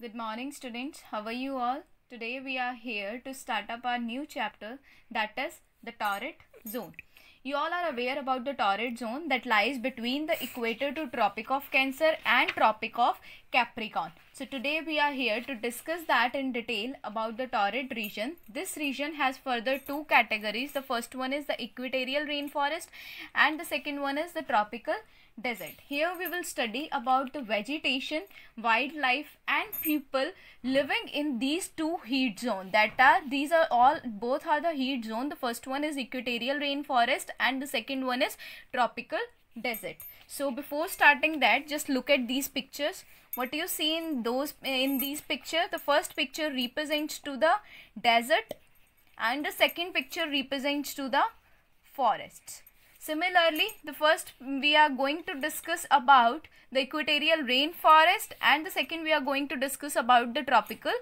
Good morning, students. How are you all? Today we are here to start up our new chapter that is the torrid zone. You all are aware about the torrid zone that lies between the equator to Tropic of Cancer and Tropic of Capricorn. So today we are here to discuss that in detail about the torrid region. This region has further two categories. The first one is the equatorial rainforest and the second one is the tropical desert. Here we will study about the vegetation, wildlife and people living in these two heat zones. that are these are all both are the heat zone. The first one is equatorial rainforest and the second one is tropical desert. So before starting that just look at these pictures. What you see in those in these picture the first picture represents to the desert and the second picture represents to the forests. Similarly, the first we are going to discuss about the equatorial rainforest and the second we are going to discuss about the tropical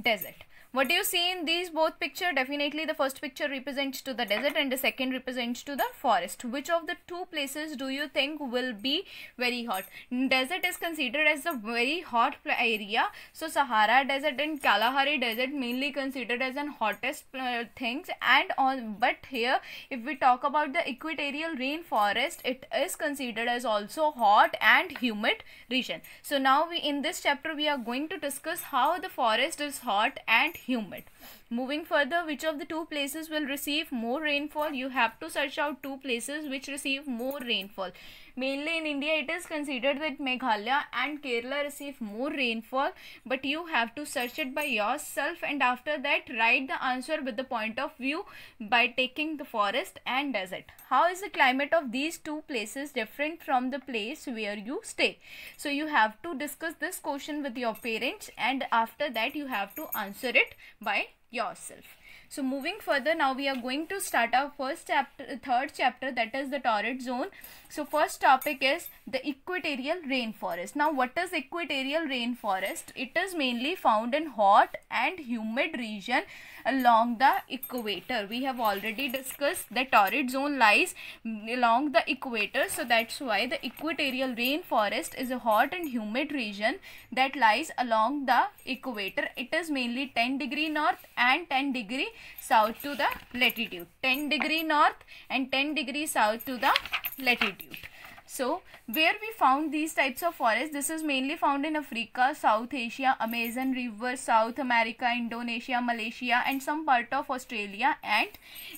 desert. What do you see in these both picture definitely the first picture represents to the desert and the second represents to the forest. Which of the two places do you think will be very hot? Desert is considered as a very hot area. So Sahara desert and Kalahari desert mainly considered as an hottest uh, things and on but here if we talk about the equatorial rainforest it is considered as also hot and humid region. So now we in this chapter we are going to discuss how the forest is hot and humid. Moving further, which of the two places will receive more rainfall? You have to search out two places which receive more rainfall. Mainly in India, it is considered that Meghalaya and Kerala receive more rainfall, but you have to search it by yourself and after that write the answer with the point of view by taking the forest and desert. How is the climate of these two places different from the place where you stay? So you have to discuss this question with your parents and after that you have to answer it by yourself. So moving further now we are going to start our first chapter third chapter that is the torrid zone. So first topic is the equatorial rainforest. Now what is equatorial rainforest? It is mainly found in hot and humid region along the equator. We have already discussed the torrid zone lies along the equator. So that's why the equatorial rainforest is a hot and humid region that lies along the equator. It is mainly 10 degree north and 10 degree south to the latitude. 10 degree north and 10 degree south to the latitude so where we found these types of forests this is mainly found in africa south asia amazon river south america indonesia malaysia and some part of australia and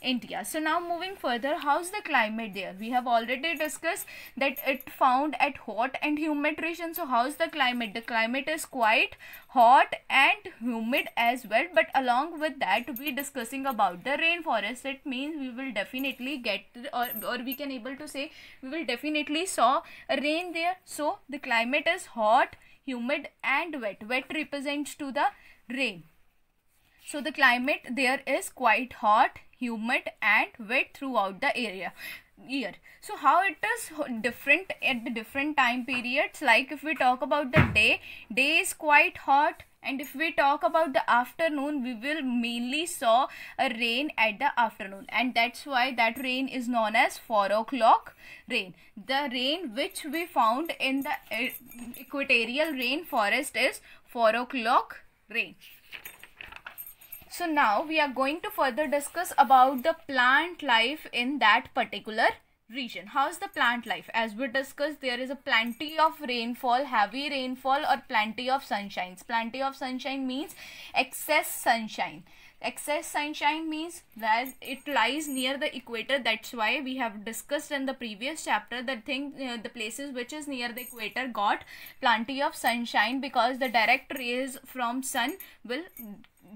india. So now moving further how's the climate there? We have already discussed that it found at hot and humid region. So how's the climate? The climate is quite hot and humid as well. But along with that we discussing about the rainforest. It means we will definitely get or, or we can able to say we will definitely saw rain there. So the climate is hot humid and wet. Wet represents to the rain. So the climate there is quite hot humid and wet throughout the area year. So how it is different at the different time periods? Like if we talk about the day day is quite hot and if we talk about the afternoon we will mainly saw a rain at the afternoon. And that's why that rain is known as 4 o'clock rain. The rain which we found in the eh, equatorial rainforest is 4 o'clock rain. So now we are going to further discuss about the plant life in that particular region. How's the plant life? As we discussed, there is a plenty of rainfall, heavy rainfall or plenty of sunshine. Plenty of sunshine means excess sunshine. Excess sunshine means that it lies near the equator. That's why we have discussed in the previous chapter that thing, uh, the places which is near the equator got plenty of sunshine because the direct rays from sun will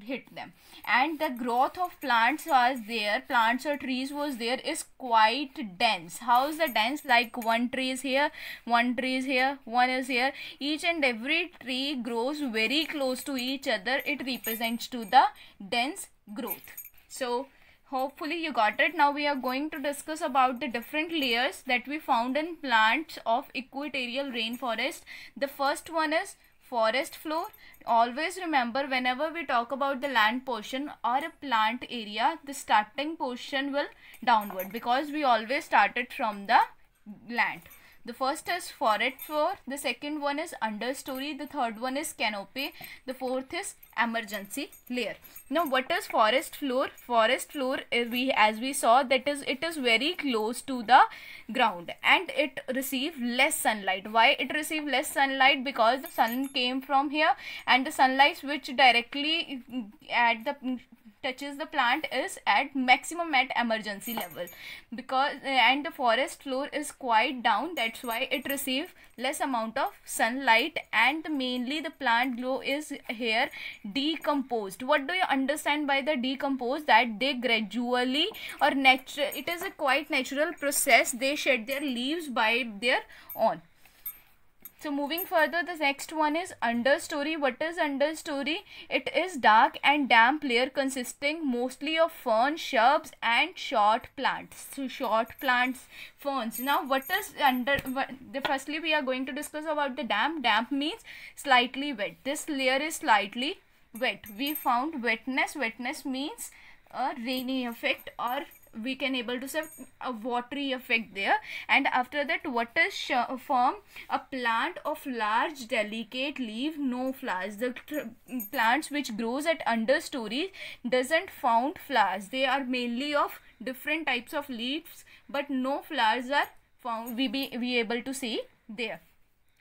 hit them. And the growth of plants was there plants or trees was there is quite dense. How is the dense? Like one tree is here one tree is here one is here. Each and every tree grows very close to each other. It represents to the dense growth. So hopefully you got it. Now we are going to discuss about the different layers that we found in plants of equatorial rainforest. The first one is forest floor. Always remember whenever we talk about the land portion or a plant area the starting portion will downward because we always started from the land the first is forest floor the second one is understory the third one is canopy the fourth is emergency layer now what is forest floor? Forest floor eh, we as we saw that is it is very close to the ground and it receive less sunlight. Why it receive less sunlight? Because the sun came from here and the sunlight which directly mm, at the mm, touches the plant is at maximum at emergency level. Because uh, and the forest floor is quite down that's why it receive less amount of sunlight and mainly the plant glow is here decomposed. What do you understand by the decompose? That they gradually or natural it is a quite natural process. They shed their leaves by their own so moving further, the next one is understory. What is understory? It is dark and damp layer consisting mostly of fern, shrubs and short plants. So short plants, ferns. Now what is under, the firstly we are going to discuss about the damp. Damp means slightly wet. This layer is slightly wet. We found wetness. Wetness means a rainy effect or we can able to say a watery effect there. And after that what is fern? A plant of large delicate leaf no flowers. The plants which grows at understory doesn't found flowers. They are mainly of different types of leaves but no flowers are found we be we able to see there.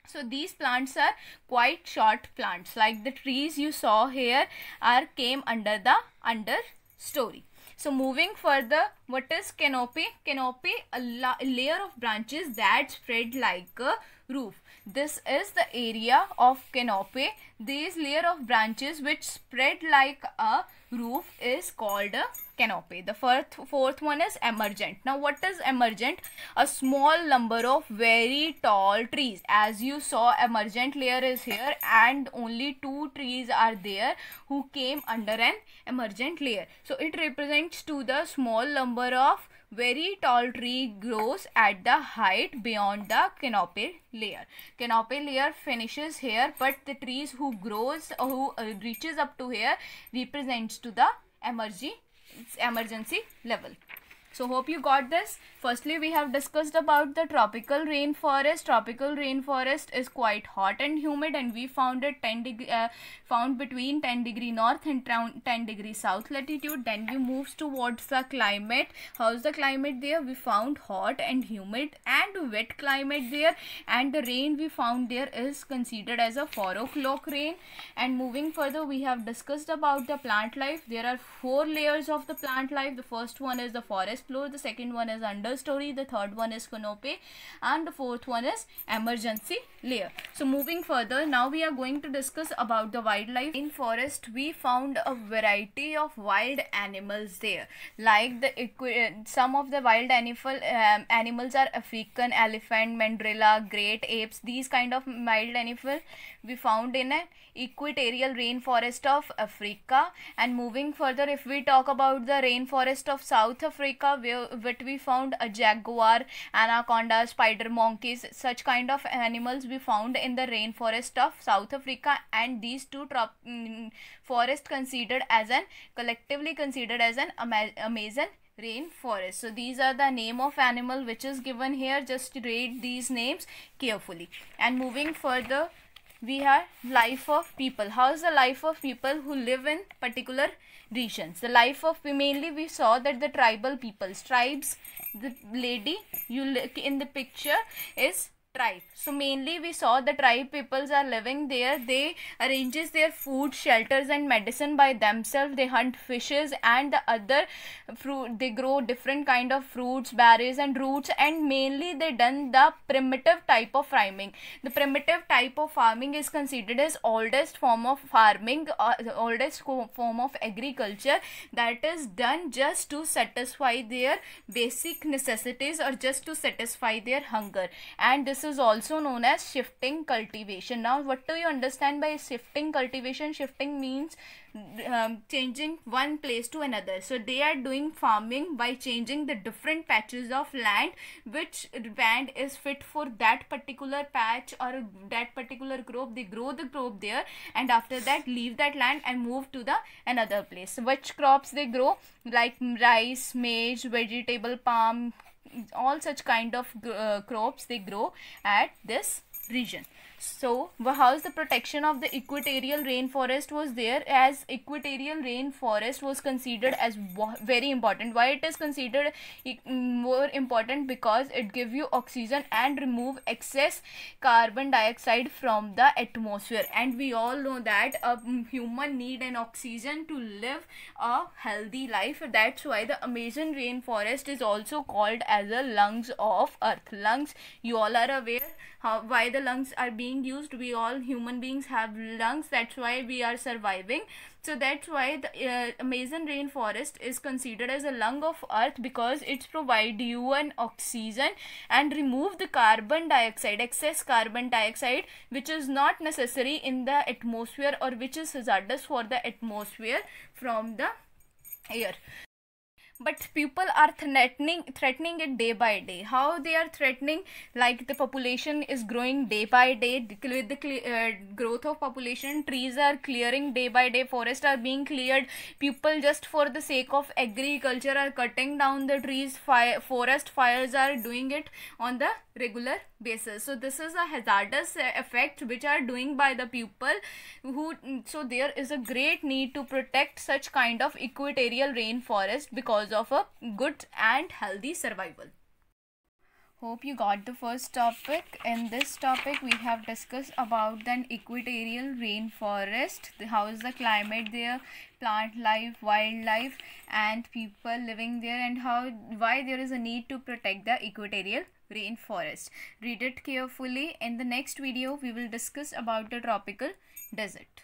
So these plants are quite short plants. Like the trees you saw here are came under the understory so moving further, what is canopy? Canopy, a, a layer of branches that spread like a roof. This is the area of canopy. This layer of branches which spread like a roof is called a The fourth, fourth one is emergent. Now what is emergent? A small number of very tall trees. As you saw emergent layer is here and only two trees are there who came under an emergent layer. So it represents to the small number of very tall tree grows at the height beyond the canopy layer. Canopy layer finishes here but the trees who grows who uh, reaches up to here represents to the emergency emergency level. So hope you got this. Firstly, we have discussed about the tropical rainforest. Tropical rainforest is quite hot and humid and we found it 10 degree, uh, found between 10 degree north and 10 degree south latitude. Then we moves towards the climate. How's the climate there? We found hot and humid and wet climate there and the rain we found there is considered as a 4 o'clock rain. And moving further, we have discussed about the plant life. There are four layers of the plant life. The first one is the forest floor the second one is understory the third one is canopy and the fourth one is emergency layer. So moving further now we are going to discuss about the wildlife. In forest we found a variety of wild animals there. Like the some of the wild animal um, animals are african elephant mandrilla great apes these kind of wild animal we found in an equatorial rainforest of africa. And moving further if we talk about the rainforest of south africa where we found a jaguar anaconda spider monkeys such kind of animals we found in the rainforest of south africa. And these two trop mm, forest considered as an collectively considered as an ama amazon rainforest. So these are the name of animal which is given here. Just read these names carefully. And moving further we have life of people. How is the life of people who live in particular regions. The life of mainly we saw that the tribal peoples, tribes, the lady you look in the picture is tribe. So mainly we saw the tribe peoples are living there. They arranges their food shelters and medicine by themselves. They hunt fishes and the other fruit they grow different kind of fruits berries and roots and mainly they done the primitive type of farming. The primitive type of farming is considered as oldest form of farming uh, oldest form of agriculture. That is done just to satisfy their basic necessities or just to satisfy their hunger. And this is also known as shifting cultivation. Now, what do you understand by shifting cultivation? Shifting means um, changing one place to another. So, they are doing farming by changing the different patches of land which land is fit for that particular patch or that particular crop. They grow the crop there and after that leave that land and move to the another place. Which crops they grow like rice, maize, vegetable, palm, all such kind of uh, crops they grow at this region. So how's the protection of the equatorial rainforest was there as equatorial rainforest was considered as very important. Why it is considered more important? Because it give you oxygen and remove excess carbon dioxide from the atmosphere. And we all know that a human need an oxygen to live a healthy life. That's why the amazon rainforest is also called as the lungs of earth. Lungs you all are aware how why the lungs are being used we all human beings have lungs that's why we are surviving. So that's why the uh, amazon rainforest is considered as a lung of earth because it provide you an oxygen and remove the carbon dioxide excess carbon dioxide which is not necessary in the atmosphere or which is hazardous for the atmosphere from the air but people are threatening threatening it day by day. How they are threatening like the population is growing day by day with the uh, growth of population trees are clearing day by day forests are being cleared. People just for the sake of agriculture are cutting down the trees fire forest fires are doing it on the regular basis. So this is a hazardous uh, effect which are doing by the people who mm, so there is a great need to protect such kind of equatorial rainforest because of a good and healthy survival. Hope you got the first topic. In this topic we have discussed about the equatorial rainforest how is the climate there plant life wildlife and people living there and how why there is a need to protect the equatorial rainforest. Read it carefully. In the next video, we will discuss about the tropical desert.